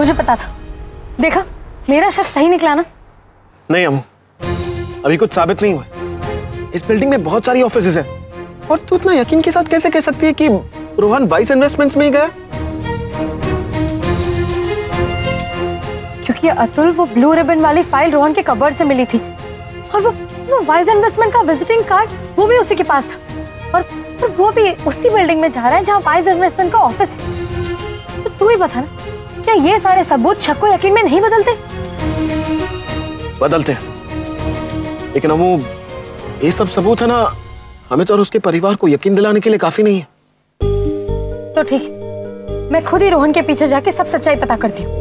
मुझे पता था। देखा मेरा शख्स सही निकला ना? नहीं अमू अभी कुछ साबित नहीं हुआ। इस बिल्डिंग में बहुत सारी ऑफिसेज हैं। और तू इतना यकीन के साथ कैसे कह सकती है कि रोहन वाइस इन्वेस्टमेंट्स में ही गया? क्योंकि अतुल वो ब्लू रिबन वाली फ़ाइल रोहन के कबर से मिली थी। और वो वो वाइज इन्वेस्टमेंट का विजिटिंग कार्ड वो भी उसी के पास था। और, और वो भी उसी बिल्डिंग में जा रहा है जहाँ वाइज इन्वेस्टमेंट का ऑफ़िस है। तो तू ही बता ना। क्या ये सारे सबूत शक को यकीन में नहीं बदलते? बदलते हैं। लेकिन अमू ये सब सबूत है ना हमें तो और उसके परिवार को यकीन दिलाने के लिए काफ़ी नहीं है। तो ठीक मैं खुद ही रोहन के पीछे जाके सब सच्चाई पता करती हूँ।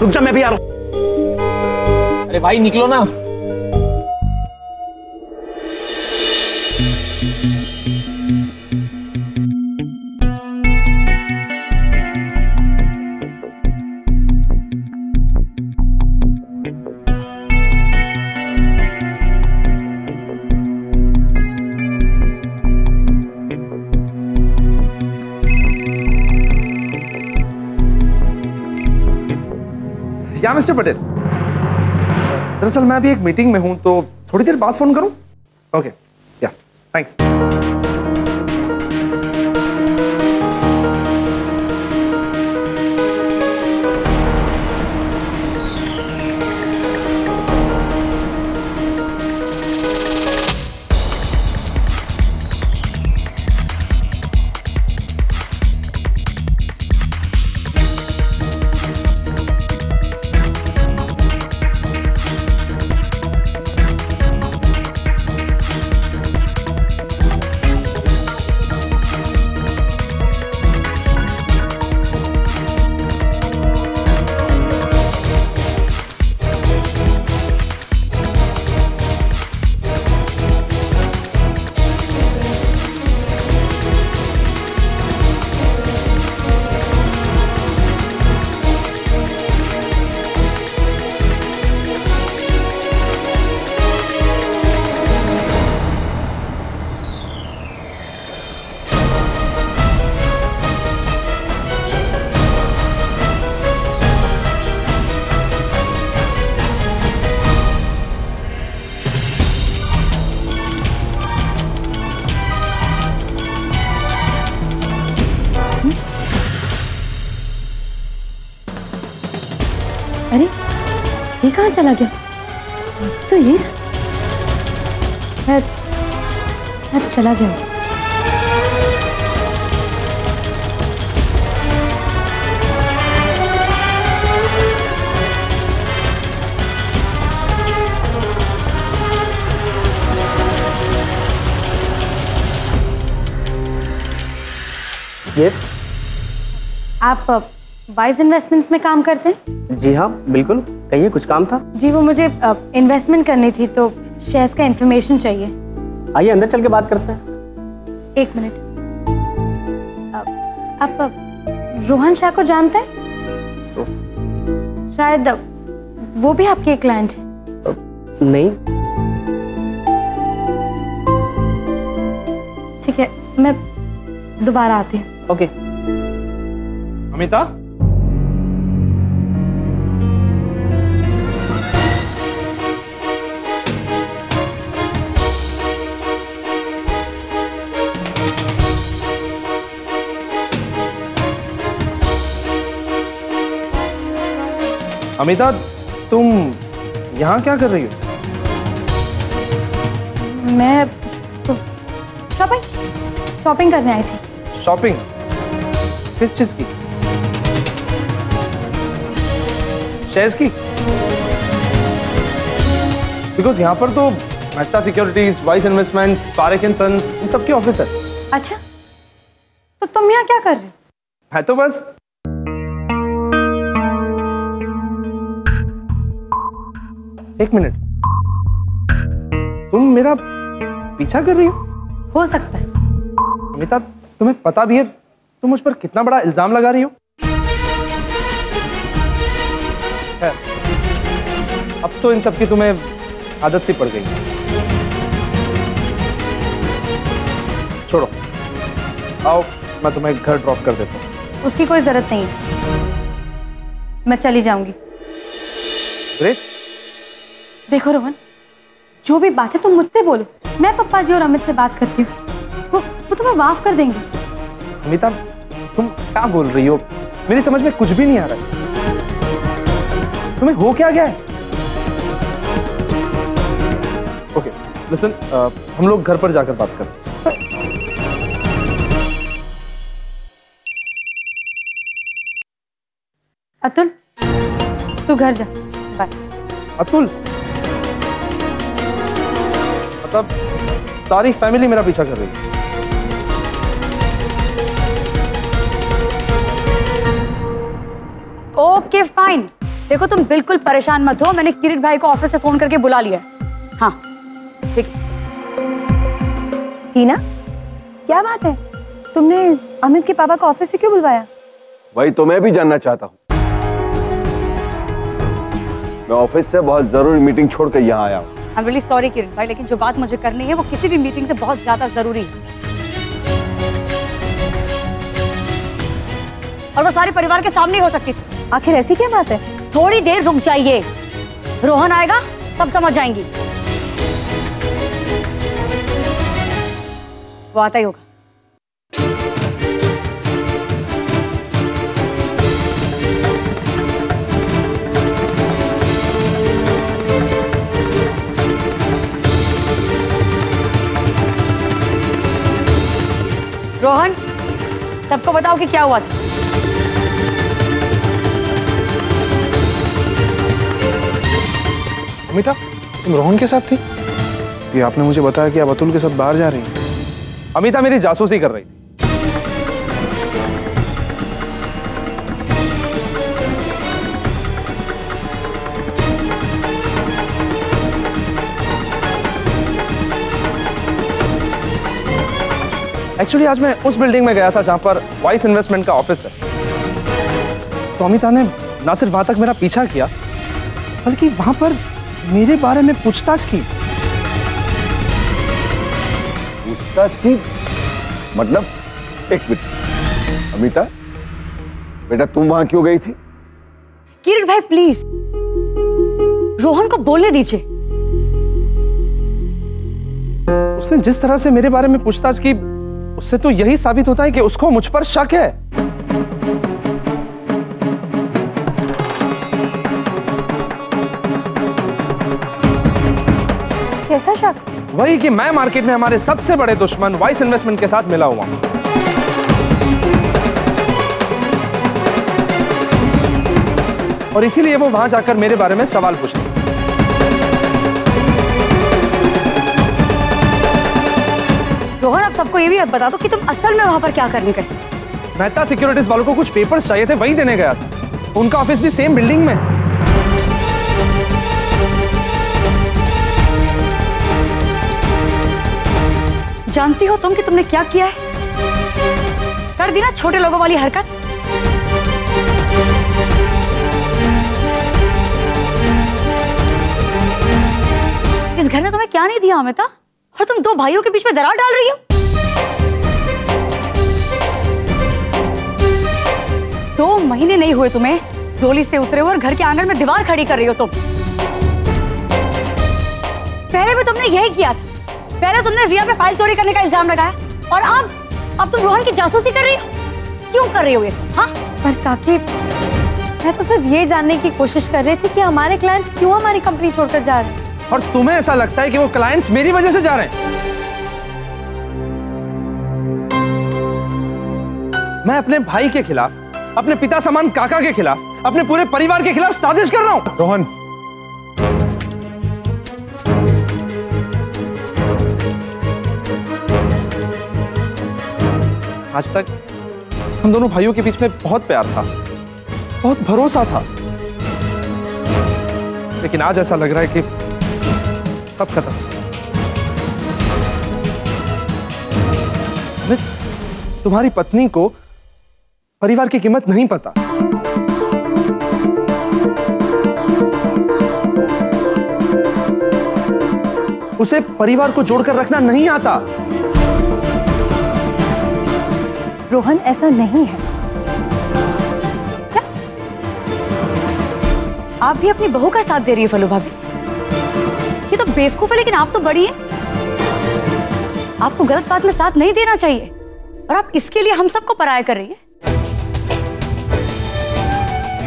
रुक जा मैं भी आ रहा हूँ। अरे भाई निकलो ना। या मिस्टर पटेल? दरअसल मैं अभी एक मीटिंग में हूँ तो थोड़ी देर बाद फ़ोन करूँ? ओके या थैंक्स चला गया। यस आप वाइज इन्वेस्टमेंट्स में काम करते हैं? जी हाँ बिल्कुल। कहिए कुछ काम था? जी वो मुझे इन्वेस्टमेंट करनी थी तो शेयर्स का इन्फॉर्मेशन चाहिए। आइए अंदर चल के बात करते हैं। एक मिनट। आप रोहन शाह को जानते हैं? तो? शायद वो भी आपके क्लाइंट है। नहीं। ठीक है मैं दोबारा आती हूँ। ओके। अमिता? अमिता तुम यहाँ क्या कर रही हो? मैं तो शॉपिंग शॉपिंग करने आई थी। शॉपिंग किस चीज़ की? शेयर्स की? बिकॉज़ यहाँ पर तो Mehta securities wise investments Parekh and sons इन सब की ऑफ़िस है। अच्छा तो तुम यहाँ क्या कर रहे हो? है तो बस। एक मिनट। तुम मेरा पीछा कर रही हो? हो सकता है। अमिता तुम्हें पता भी है तुम मुझ पर कितना बड़ा इल्ज़ाम लगा रही हो? अब तो इन सब की तुम्हें आदत सी पड़ गई। छोड़ो। आओ मैं तुम्हें घर ड्रॉप कर देता हूँ। उसकी कोई ज़रूरत नहीं। मैं चली जाऊँगी। ग्रेट देखो रोहन जो भी बात है तुम मुझसे बोलो। मैं पप्पा जी और अमित से बात करती हूँ। वो वो तुम्हें माफ़ कर देंगे। अमिता तुम क्या बोल रही हो? मेरी समझ में कुछ भी नहीं आ रहा है। तुम्हें हो क्या गया है? ओके लिसन हम लोग घर पर जाकर बात करते अतुल तू घर जा। बाय अतुल? मतलब सारी फैमिली मेरा पीछा कर रही है। ओके फाइन देखो तुम बिल्कुल परेशान मत हो। मैंने किरीट भाई को ऑफ़िस से फ़ोन करके बुला लिया हाँ। ठीक। है टीना क्या बात है? तुमने अमित के पापा को ऑफ़िस से क्यों बुलवाया? वही तो मैं भी जानना चाहता हूँ। मैं ऑफ़िस से बहुत ज़रूरी मीटिंग छोड़कर यहाँ आया हूँ। I am really sorry Kiran भाई लेकिन जो बात मुझे करनी है वो किसी भी मीटिंग से बहुत ज़्यादा ज़रूरी है। और वो सारे परिवार के सामने ही हो सकती थी। आखिर ऐसी क्या बात है? थोड़ी देर रुक जाइए। रोहन आएगा तब समझ जाएँगी। वो आता ही होगा। रोहन सबको बताओ कि क्या हुआ था? अमिता तुम रोहन के साथ थी? कि आपने मुझे बताया कि आप अतुल के साथ बाहर जा रही हैं? अमिता मेरी जासूसी कर रही थी। एक्चुअली आज मैं उस बिल्डिंग में गया था जहाँ पर वाइस इन्वेस्टमेंट का ऑफ़िस है। तो अमिता ने ना सिर्फ़ वहाँ तक मेरा पीछा किया बल्कि वहाँ पर मेरे बारे में पूछताछ की। पूछताछ की? मतलब एक मिनट। अमिता बेटा तुम वहाँ क्यों गई थी? किरण भाई प्लीज़ रोहन को बोलने दीजिए। उसने जिस तरह से मेरे बारे में पूछताछ की उससे तो यही साबित होता है कि उसको मुझ पर शक है। कैसा शक? वही कि मैं मार्केट में हमारे सबसे बड़े दुश्मन वाइस इन्वेस्टमेंट के साथ मिला हुआ हूँ। और इसीलिए वो वहाँ जाकर मेरे बारे में सवाल पूछ भी बता दो कि तुम असल में वहाँ पर क्या करने गए? मेहता सिक्योरिटीज वालों को कुछ पेपर्स चाहिए थे वही देने गया था। उनका ऑफ़िस भी सेम बिल्डिंग में। जानती हो तुम कि तुमने क्या किया है? कर दी ना छोटे लोगों वाली हरकत। इस घर ने तुम्हें क्या नहीं दिया अमिता? और तुम दो भाइयों के बीच में दरार डाल रही हो? महीने नहीं हुए तुम्हें। डोली से उतरे हो और घर के आँगन में दीवार खड़ी कर रही हो तुम। पहले भी तुमने यही किया था। पहले तुमने रिया पे फ़ाइल चोरी करने का इल्ज़ाम लगाया और अब अब तुम रोहन की जासूसी कर रही हो। क्यों कर रही हो ये हाँ? पर काकी, मैं तो सिर्फ़ ये जानने की कोशिश कर रही थी कि हमारे क्लाइंट क्यों हमारी कंपनी छोड़कर जा रहे हैं। और तुम्हें ऐसा लगता है कि वो क्लाइंट्स मेरी वजह से जा रहे हैं? मैं अपने भाई के खिलाफ अपने पिता समान काका के खिलाफ, अपने पूरे परिवार के खिलाफ साजिश कर रहा हूँ। रोहन। आज तक हम दोनों भाइयों के बीच में बहुत प्यार था, बहुत भरोसा था। लेकिन आज ऐसा लग रहा है कि सब खत्म। तुम्हारी पत्नी को परिवार की कीमत नहीं पता। उसे परिवार को जोड़कर रखना नहीं आता। रोहन, ऐसा नहीं है। क्या? आप भी अपनी बहू का साथ दे रही है फलू भाभी? ये तो बेवकूफ़ है, लेकिन आप तो बड़ी हैं। आपको गलत बात में साथ नहीं देना चाहिए। और आप इसके लिए हम सबको पराया कर रही है?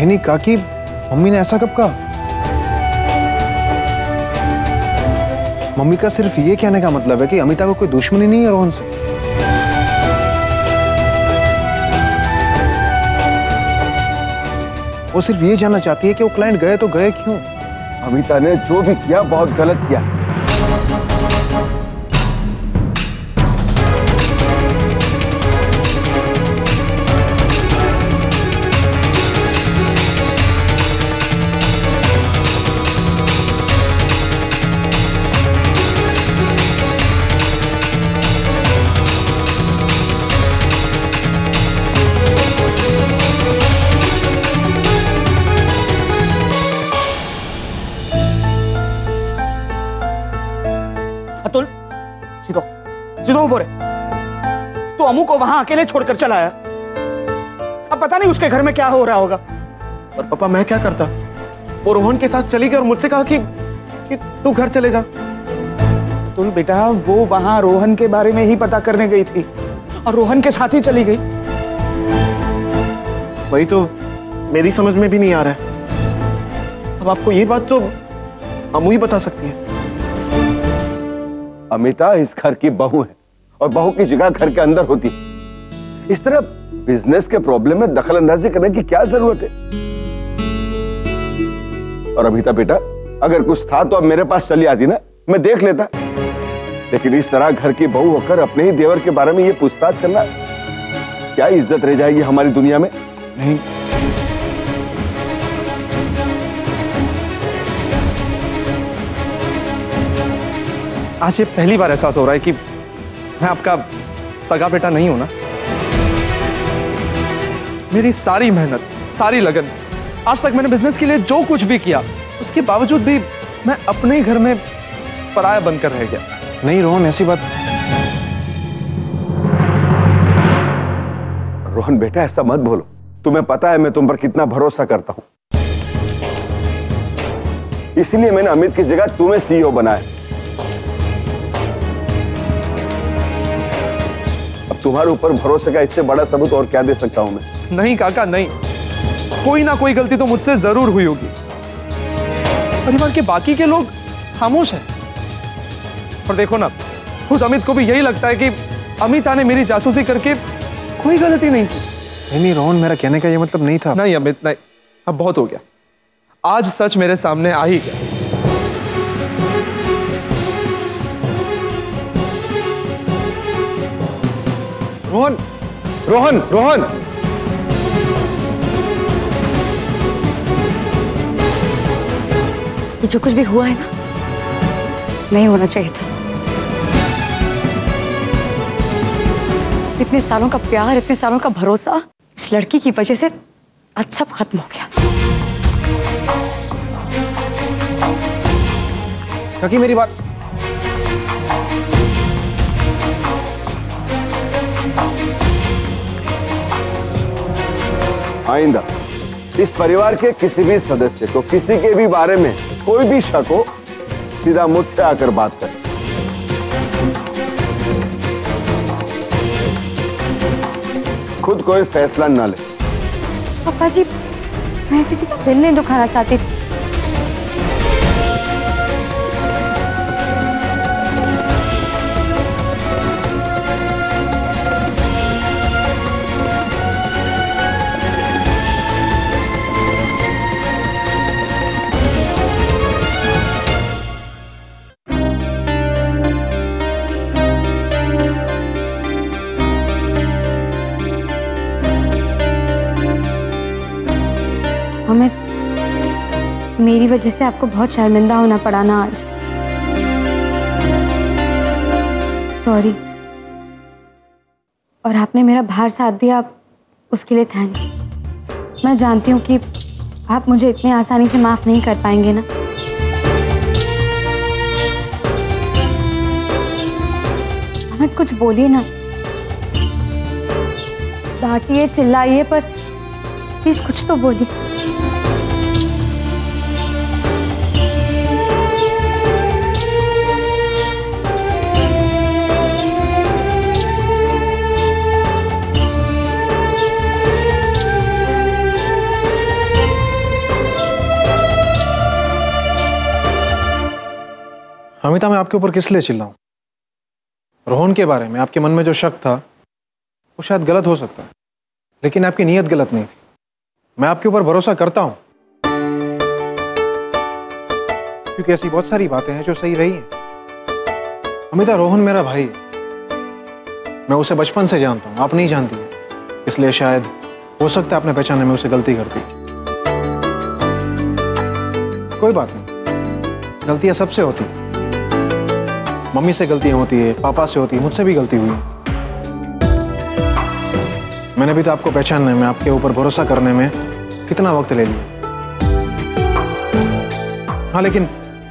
नहीं काकी? मम्मी ने ऐसा कब कहा? मम्मी का सिर्फ़ ये कहने का मतलब है कि अमिता को कोई दुश्मनी नहीं है रोहन से। वो सिर्फ़ ये जानना चाहती है कि वो क्लाइंट गए तो गए क्यों? अमिता ने जो भी किया, बहुत गलत किया। वहाँ अकेले छोड़कर चला आया। अब पता नहीं उसके घर में क्या हो रहा होगा। पर पापा मैं क्या करता? वो रोहन के साथ चली गई और मुझसे कहा कि, कि तू घर चले जा। तुम बेटा वो वहाँ रोहन के बारे में ही पता करने गई थी और रोहन के साथ ही चली गई। वही तो मेरी समझ में भी नहीं आ रहा है। अब आपको ये बात तो अमू ही बता सकती है। अमिता इस घर की बहू है और बहू की जगह घर के अंदर होती है। इस तरह बिज़नेस के प्रॉब्लम में दखल अंदाजी करने की क्या ज़रूरत है? और अमिता बेटा, अगर कुछ था तो अब मेरे पास चली आती ना, मैं देख लेता। लेकिन इस तरह घर की बहू होकर अपने ही देवर के बारे में ये पूछताछ करना, क्या इज़्ज़त रह जाएगी हमारी दुनिया में? नहीं। आज ये पहली बार एहसास हो रहा है कि मैं आपका सगा बेटा नहीं हूँ ना? मेरी सारी मेहनत सारी लगन। आज तक मैंने बिज़नेस के लिए जो कुछ भी किया उसके बावजूद भी मैं अपने ही घर में पराया बनकर रह गया। नहीं रोहन ऐसी बात रोहन बेटा ऐसा मत बोलो। तुम्हें पता है मैं तुम पर कितना भरोसा करता हूँ। इसलिए मैंने अमित की जगह तुम्हें सीईओ बनाया। अब तुम्हारे ऊपर भरोसे का इससे बड़ा सबूत और क्या दे सकता हूँ मैं? नहीं काका नहीं। कोई ना कोई गलती तो मुझसे ज़रूर हुई होगी। परिवार के बाकी के लोग खामोश हैं। और देखो ना खुद अमित को भी यही लगता है कि अमिता ने मेरी जासूसी करके कोई गलती नहीं की। नहीं नहीं रोहन मेरा कहने का ये मतलब नहीं था। नहीं अमित नहीं अब बहुत हो गया। आज सच मेरे सामने आ ही गया। रोहन रोहन रोहन! ये जो कुछ भी हुआ है ना, नहीं होना चाहिए था। इतने सालों का प्यार, इतने सालों का भरोसा, इस लड़की की वजह से आज सब खत्म हो गया। काकी मेरी बात आइंदा, इस परिवार के किसी भी सदस्य को किसी के भी बारे में कोई भी शक हो, सीधा मुझसे आकर बात कर। खुद कोई फैसला ना ले। पापा जी, मैं किसी का दिल नहीं दुखाना चाहती। हमें मेरी वजह से आपको बहुत शर्मिंदा होना पड़ा ना आज। सॉरी और आपने मेरा बाहर साथ दिया उसके लिए थैंक्स मैं जानती हूँ कि आप मुझे इतनी आसानी से माफ़ नहीं कर पाएँगे ना। हमें कुछ बोलिए ना। डांटिए चिल्लाइए, पर प्लीज़ कुछ तो बोलिए। अमिता, मैं आपके ऊपर किस लिए चिल्लाऊं? रोहन के बारे में, आपके मन में जो शक था, वो शायद गलत हो सकता है, लेकिन आपकी नीयत गलत नहीं थी। मैं आपके ऊपर भरोसा करता हूँ, क्योंकि ऐसी बहुत सारी बातें हैं जो सही रही हैं। अमिता, रोहन मेरा भाई मैं उसे बचपन से जानता हूँ, आप नहीं जानती इसलिए शायद हो सकता है आपने पहचाने में उसे गलती कर दी। कोई बात नहीं। गलतियाँ सबसे होती हैं। मम्मी से गलतियाँ होती है, पापा से होती है, मुझसे भी गलती हुई। मैंने भी तो आपको पहचानने में, आपके ऊपर भरोसा करने में कितना वक्त ले लिया। हाँ लेकिन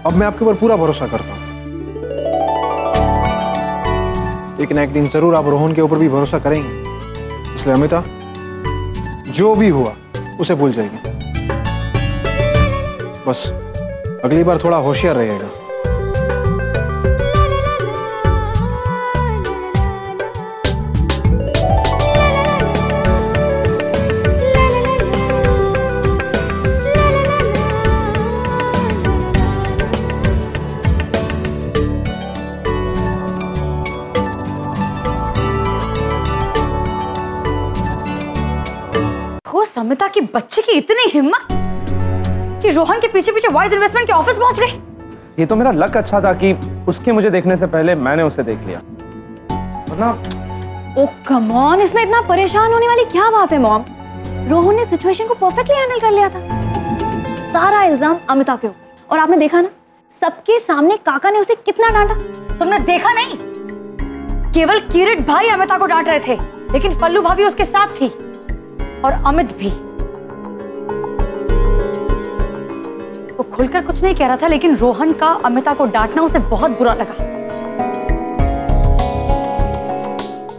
अब मैं आपके ऊपर पूरा भरोसा करता हूँ। एक ना एक दिन ज़रूर आप रोहन के ऊपर भी भरोसा करेंगे। इसलिए अमिता, जो भी हुआ, उसे भूल जाएगी बस, अगली बार थोड़ा होशियार रहेगा बच्चे की इतनी हिम्मत कि रोहन के पीछे पीछे वॉइस इन्वेस्टमेंट के ऑफ़िस पहुँच गई। ये तो मेरा लक अच्छा था कि उसके मुझे देखने से पहले मैंने उसे देख लिया। वरना ओ कम ऑन इसमें इतना परेशान होने वाली क्या बात है मॉम रोहन ने सिचुएशन को परफेक्टली हैंडल कर लिया था। सारा इल्ज़ाम अमिता के ऊपर। और आपने देखा ना सबके सामने काका ने उसे कितना डांटा। तुमने देखा नहीं? केवल किरीट भाई अमिता को डांट रहे थे लेकिन फल्लू भाभी उसके साथ थी और अमित भी। वो खुलकर कुछ नहीं कह रहा था, लेकिन रोहन का, अमिता को डांटना उसे बहुत बुरा लगा।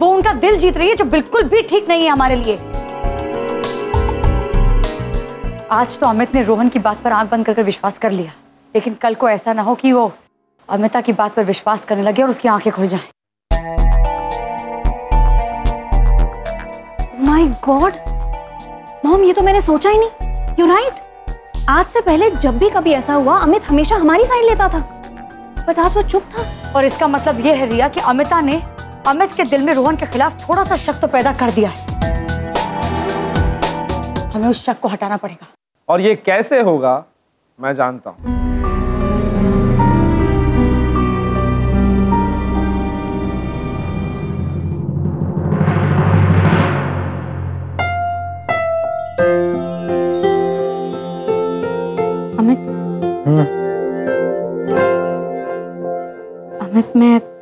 वो उनका दिल जीत रही है जो बिल्कुल भी ठीक नहीं है हमारे लिए। आज तो अमित ने रोहन की बात पर आँख बंद कर विश्वास कर लिया, लेकिन कल को ऐसा ना हो कि वो अमिता की बात पर विश्वास करने लगे और उसकी आँखें खुल जाएँ। माय गॉड मॉम, ये तो मैंने सोचा ही नहीं। यू राइट आज से पहले जब भी कभी ऐसा हुआ अमित हमेशा हमारी साइड लेता था। बट आज वो चुप था। और इसका मतलब ये है रिया कि अमिता ने अमित के दिल में रोहन के खिलाफ थोड़ा सा शक तो पैदा कर दिया है। हमें उस शक को हटाना पड़ेगा। और ये कैसे होगा मैं जानता हूँ। अमित अमित मैं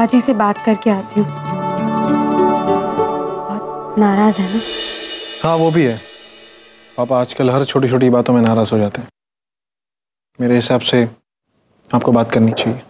पापा जी से बात करके आती हूँ। बहुत नाराज़ है ना? हाँ वो भी है। पापा, आजकल हर छोटी छोटी बातों में नाराज़ हो जाते हैं। मेरे हिसाब से आपको बात करनी चाहिए।